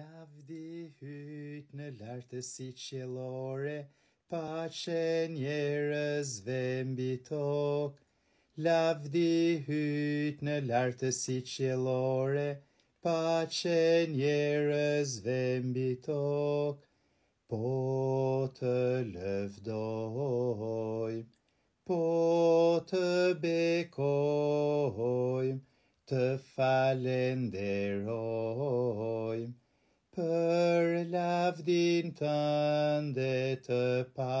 Lavdi hut në lartësi qellore, paqen jerës ve mbi tok. Lavdi hut në lartësi qellore, paqen jerës ve mbi tok. Po të lëvdoj, po të bekoj, të falënderoj për lavdin të ndë të pa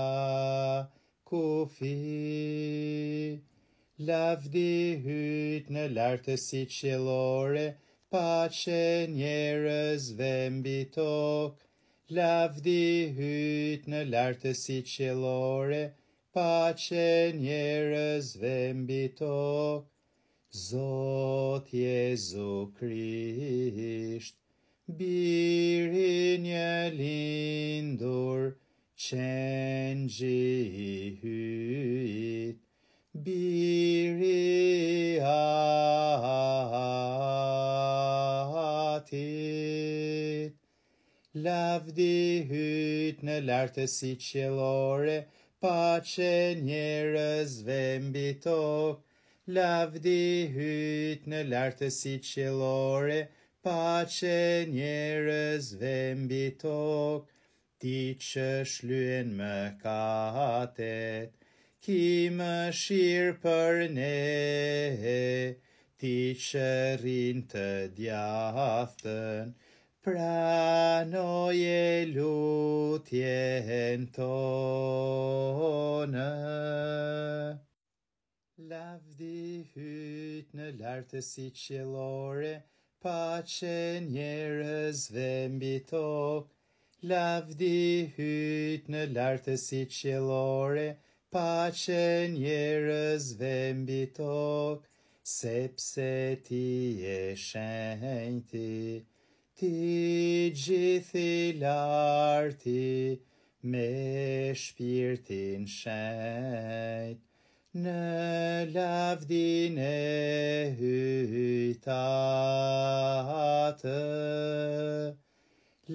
kufi. Lavdi hytë në lartë si qëllore, pa që njërës vëmbi tokë. Lavdi hytë në lartë si qëllore, pa që njërës vëmbi tokë. Zotë Jezu Krishtë, Biri një lindur qenë gjithë Biri atit. Lavdi hyt në lartë si qëllore Pa që një rëzve mbi tokë Lavdi hyt në lartë si qëllore Pa që pa që njërës mbi tok, ti që shluen më katet, ki më shirë për ne, ti që rinë të djaftën, pranoj e lutje në tonë. Lavdi hytë në lartësi qëllore, Pa që një mbi tok, lavdi hytë në lartësi qëllore. Pa që një rëzve mbi tok, sepse ti e shenjti, ti gjithi larti me shpirtin shenjt në lavdin e hytat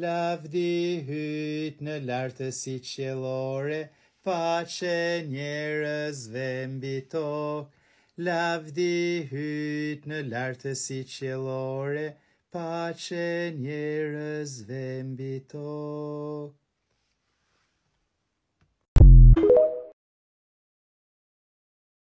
Lavdi hyt në lartë si qelore, pa që njërës vëmbi tokë. Lavdi hyt në lartë si qelore, pa që njërës vëmbi tokë.